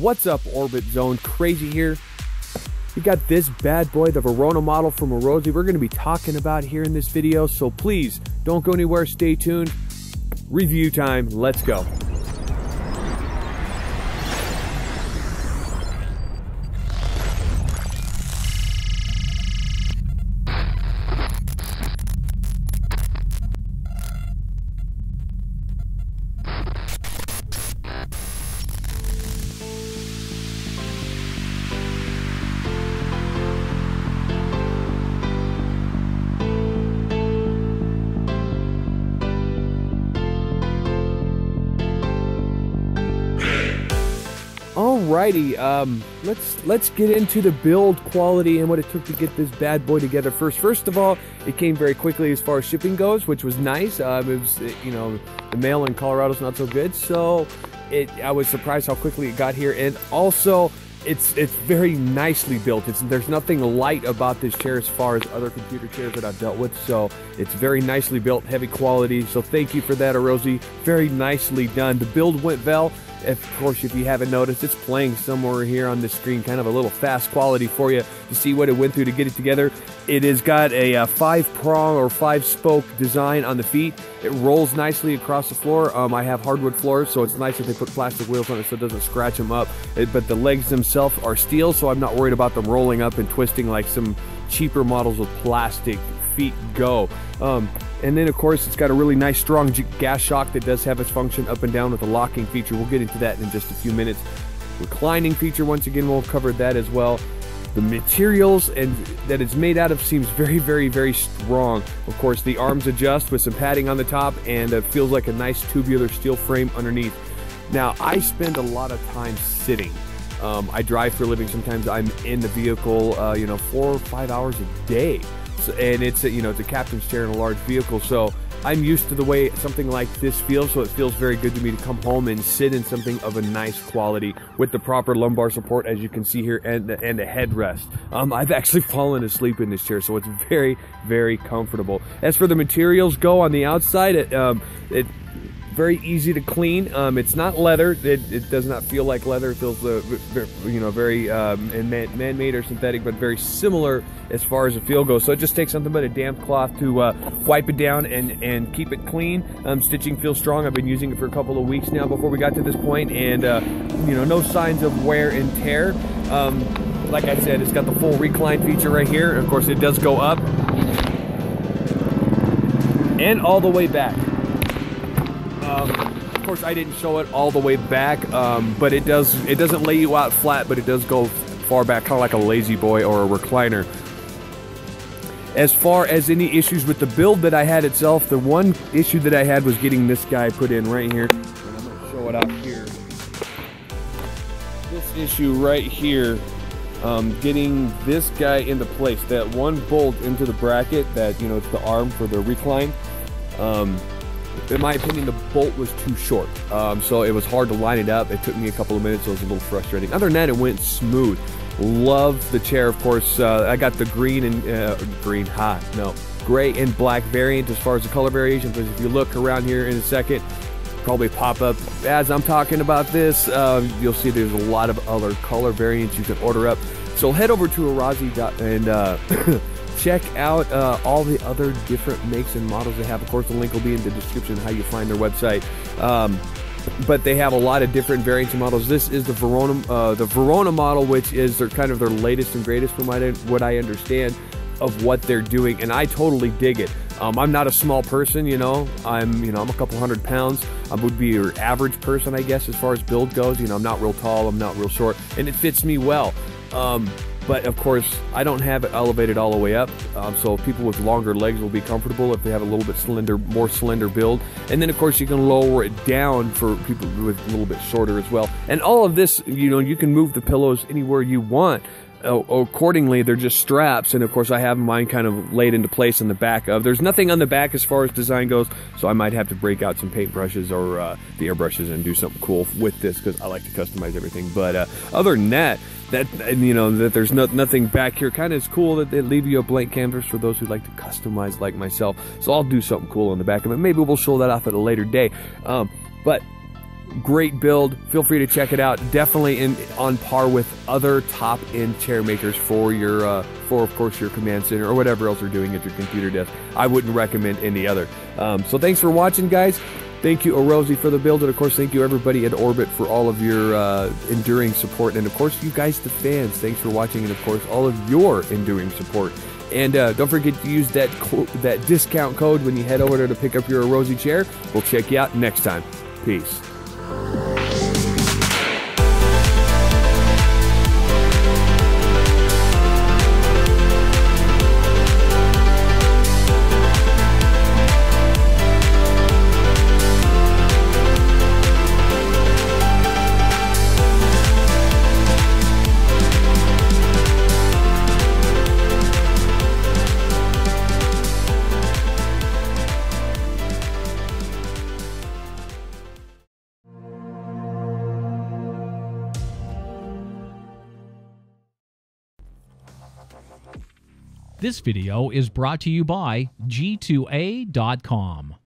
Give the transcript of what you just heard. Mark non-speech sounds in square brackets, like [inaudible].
What's up, Orbit Zone? Krazie here. We got this bad boy, the Verona model from Arozzi, we're going to be talking about here in this video. So please don't go anywhere. Stay tuned. Review time. Let's go. Alrighty, um, let's let's get into the build quality and what it took to get this bad boy together first. First of all, it came very quickly as far as shipping goes, which was nice. Um, it was, you know, the mail in Colorado's not so good, so it I was surprised how quickly it got here, and also it's it's very nicely built. It's there's nothing light about this chair as far as other computer chairs that I've dealt with. So it's very nicely built, heavy quality. So thank you for that, Arozzi. Very nicely done. The build went well. Of course, if you haven't noticed, it's playing somewhere here on the screen, kind of a little fast quality for you to see what it went through to get it together. It has got a, a uh, five prong or five spoke design on the feet. It rolls nicely across the floor. Um, I have hardwood floors, so it's nice that they put plastic wheels on it so it doesn't scratch them up. It, but the legs themselves are steel, so I'm not worried about them rolling up and twisting like some cheaper models with plastic feet go. Um, and then, of course, it's got a really nice, strong gas shock that does have its function up and down with a locking feature. We'll get into that in just a few minutes. Reclining feature, once again, we'll cover that as well. The materials and that it's made out of seems very, very, very strong. Of course, the arms adjust with some padding on the top, and it feels like a nice tubular steel frame underneath. Now, I spend a lot of time sitting. Um, I drive for a living. Sometimes I'm in the vehicle, uh, you know, four or five hours a day and it's a, you know it's a captain's chair in a large vehicle. So I'm used to the way something like this feels. So it feels very good to me to come home and sit in something of a nice quality with the proper lumbar support, as you can see here, and the, and a headrest. Um, I've actually [laughs] fallen asleep in this chair, so it's very very comfortable. As for the materials go on the outside, it, um, it very easy to clean. Um, it's not leather. It, it, does not feel like leather. It feels, uh, you know, very um, man-made or synthetic, but very similar as far as the feel goes. So it just takes something but a damp cloth to uh, wipe it down and, and keep it clean. Um, stitching feels strong. I've been using it for a couple of weeks now before we got to this point, and uh, you know, no signs of wear and tear. Um, like I said, it's got the full recline feature right here. Of course, it does go up and all the way back. Um, of course, I didn't show it all the way back, um, but it does. It doesn't lay you out flat, but it does go far back, kind of like a La-Z-Boy or a recliner. As far as any issues with the build that I had itself, the one issue that I had was getting this guy put in right here. And I'm going to show it out here. This issue right here, um, getting this guy into place. That one bolt into the bracket, that, you know, it's the arm for the recline. Um, in my opinion, the bolt was too short. Um, so it was hard to line it up. It took me a couple of minutes, so it was a little frustrating. Other than that, it went smooth. Love the chair, of course. Uh, I got the green and uh, green, hot no, gray and black variant as far as the color variation. Because if you look around here in a second, probably pop up as I'm talking about this. Uh, you'll see there's a lot of other color variants you can order up. So head over to Arozzi and uh, [clears throat] check out uh, all the other different makes and models they have. Of course, the link will be in the description how you find their website. Um, but they have a lot of different variants of models. This is the Verona, uh, the Verona model, which is their kind of their latest and greatest, from what I understand, of what they're doing, and I totally dig it. Um, I'm not a small person, you know. I'm, you know, I'm a couple hundred pounds. I would be your average person, I guess, as far as build goes. You know, I'm not real tall. I'm not real short, and it fits me well. Um, but of course, I don't have it elevated all the way up, um, so people with longer legs will be comfortable if they have a little bit slender, more slender build. And then, of course, you can lower it down for people with a little bit shorter as well. And all of this, you know, you can move the pillows anywhere you want. Uh, accordingly, they're just straps, and of course, I have mine kind of laid into place in the back of. There's nothing on the back as far as design goes, so I might have to break out some paintbrushes or uh, the airbrushes and do something cool with this because I like to customize everything. But uh, other than that, that and, you know that there's no, nothing back here kind of is cool that they leave you a blank canvas for those who like to customize like myself. So I'll do something cool on the back of it. Maybe we'll show that off at a later day. Um, but great build. Feel free to check it out. Definitely in on par with other top end chair makers for your uh, for of course your command center or whatever else you're doing at your computer desk. I wouldn't recommend any other. Um, so thanks for watching, guys. Thank you, Arozzi, for the build, and of course, thank you everybody at Orbit for all of your uh, enduring support, and of course, you guys, the fans, thanks for watching, and of course, all of your enduring support. And uh, don't forget to use that co- that discount code when you head over there to pick up your Arozzi chair. We'll check you out next time. Peace. This video is brought to you by G2A.com.